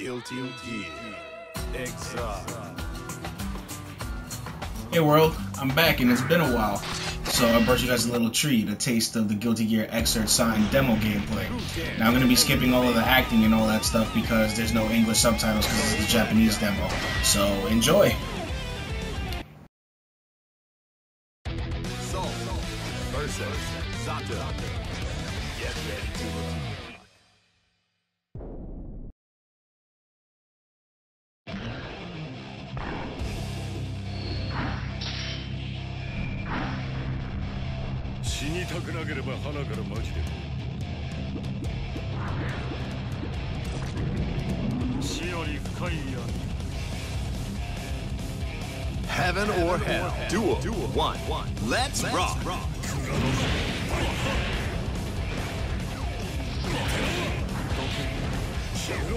Guilty Gear Xrd. Hey world, I'm back and it's been a while. So I brought you guys a little treat, a taste of the Guilty Gear Xrd Sign demo gameplay. Now I'm going to be skipping all of the acting and all that stuff because there's no English subtitles because it's a Japanese demo. So enjoy! Sol versus Zato. Get ready to rock. 死にたくなければ花からマジで死より深い闇 Heaven or Hell. Duel. One. Let's rock.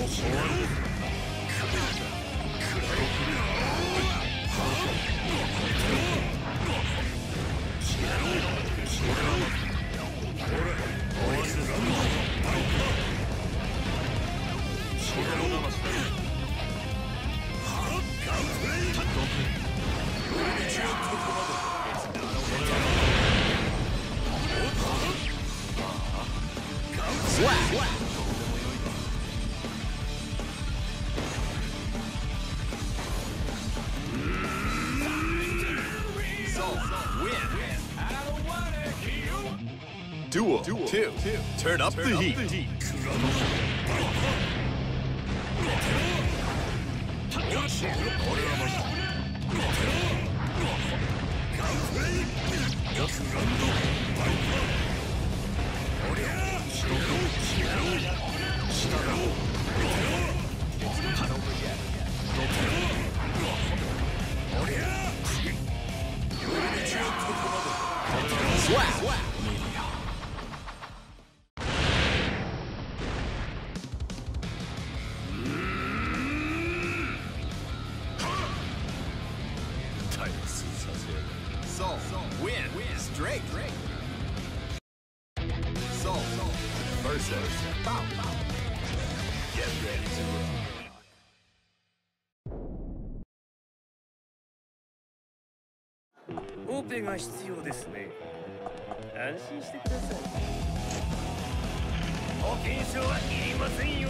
Slap. Duel, Duel. Two. Two. Turn up Turn the heat. Up the heat. Slap! Slap. です。さすが、ウィン、ウィン、ストレイク、レイク。そう、そう、バーサス、バンバン。ゲットレディトゥロー。オペが必要ですね安心してください保険証はいりませんよ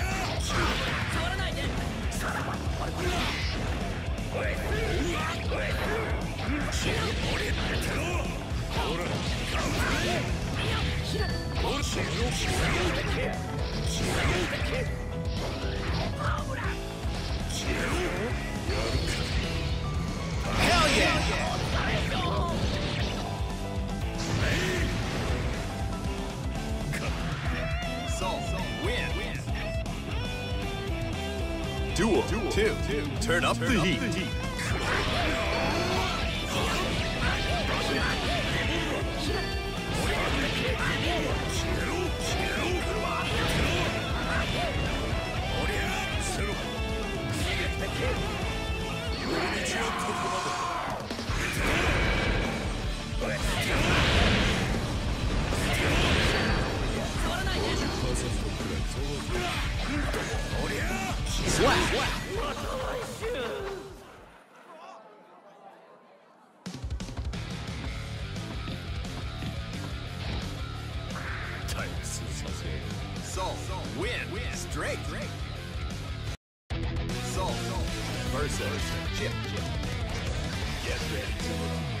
Duel. Two. Turn up the heat. Slap. Sol. Win. Straight. Sol. Versus. Chipp. Get ready to rock.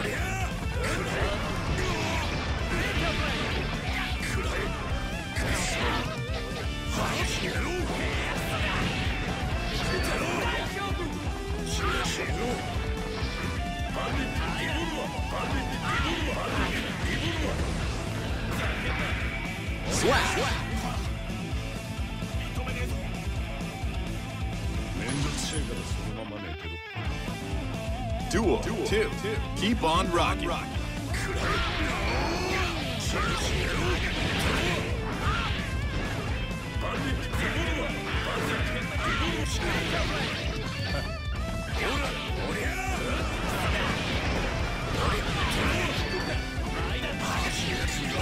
Duel 2. Keep on rocking.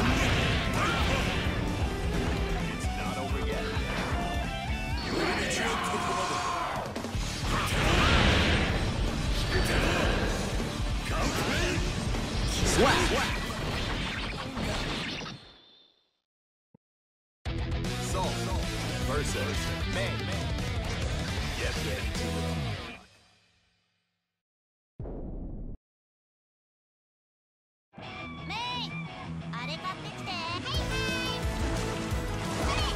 It's れ買ってきてはい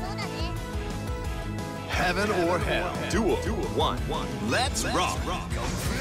そうだね Heaven or hell. Duel. One. Let's rock. Slap.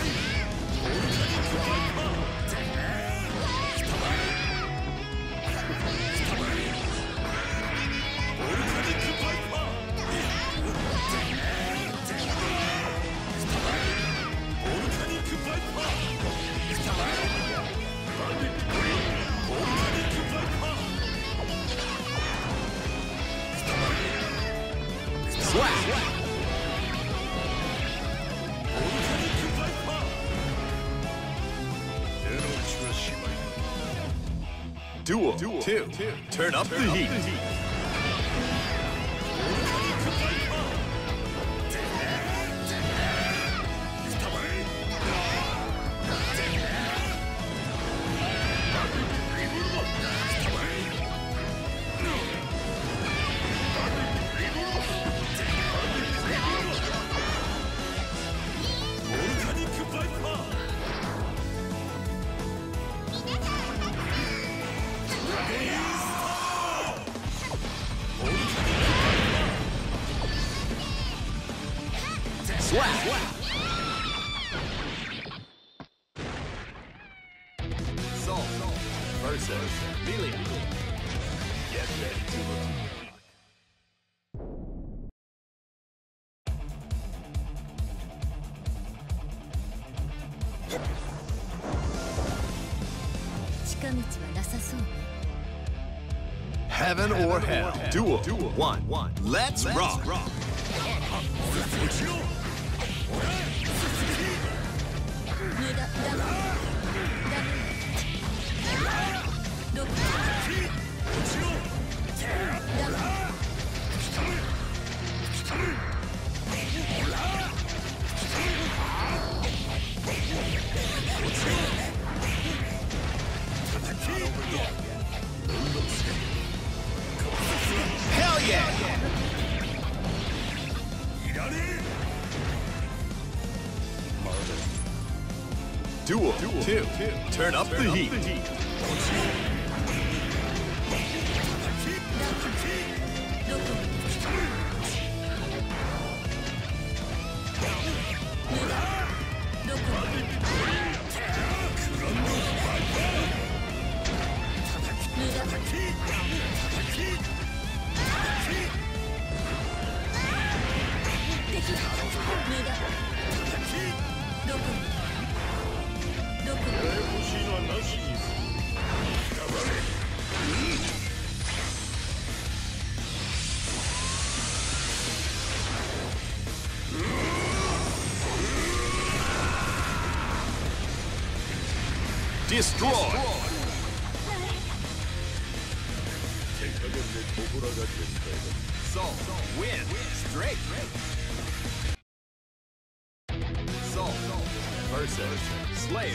Duel. Two. Turn up the heat. Slap. Sol versus Billy. Get ready to rock. Heaven or hell. Duel. Duel. One. One. Let's, Let's rock. rock. Hell yeah! Duel. Two. Turn up the heat. ど destroyed. Sol win straight. Sol versus Slayer.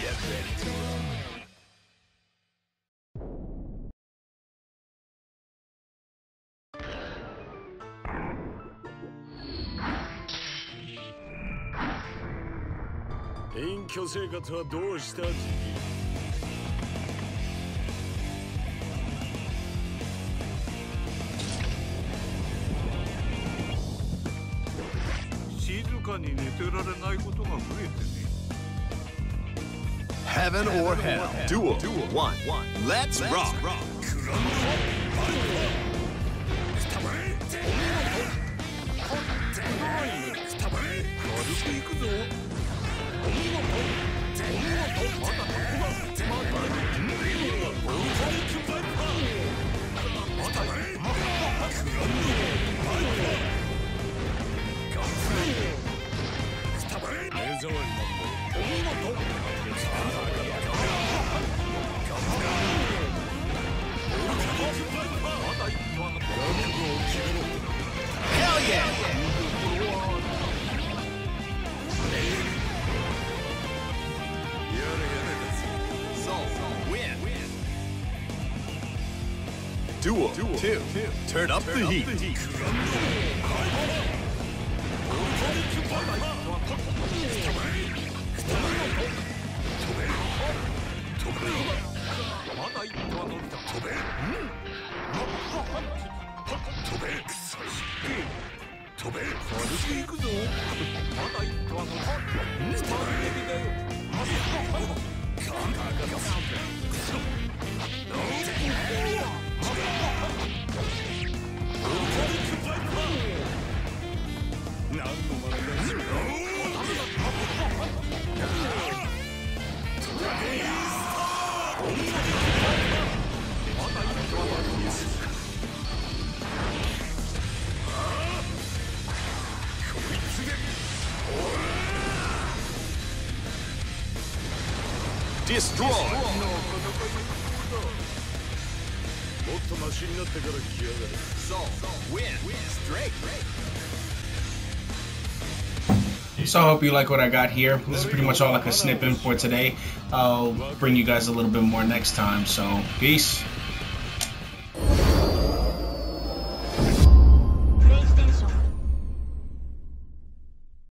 Get ready to run. 居生活はどうしたジギーかに寝てられないことが増えてね Heaven or Hell. Duel 1. Let's rock. 軽く Hell yeah! Duel 2. Turn up the heat. まだ何のまねだ とマシになってから来やがれ Soul win. Straight. So I hope you like what I got here. This is pretty much all I could snip in for today. I'll bring you guys a little bit more next time. So peace.